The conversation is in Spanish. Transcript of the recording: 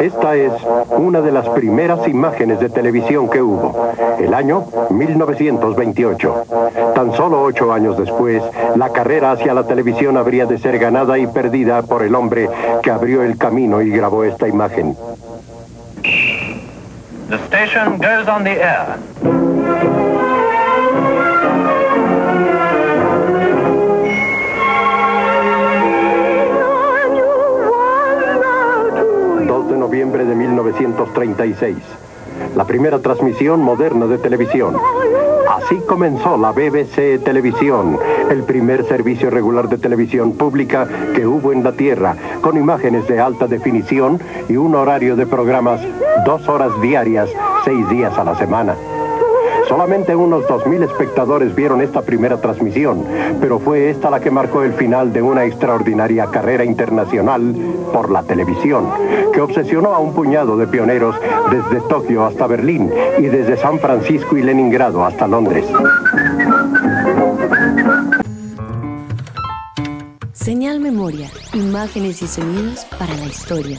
Esta es una de las primeras imágenes de televisión que hubo, el año 1928. Tan solo ocho años después, la carrera hacia la televisión habría de ser ganada y perdida por el hombre que abrió el camino y grabó esta imagen. The station goes on the air. De noviembre de 1936. La primera transmisión moderna de televisión. Así comenzó la BBC Televisión, el primer servicio regular de televisión pública que hubo en la Tierra, con imágenes de alta definición y un horario de programas dos horas diarias, seis días a la semana. Solamente unos 2.000 espectadores vieron esta primera transmisión, pero fue esta la que marcó el final de una extraordinaria carrera internacional por la televisión, que obsesionó a un puñado de pioneros desde Tokio hasta Berlín y desde San Francisco y Leningrado hasta Londres. Señal Memoria, imágenes y sonidos para la historia.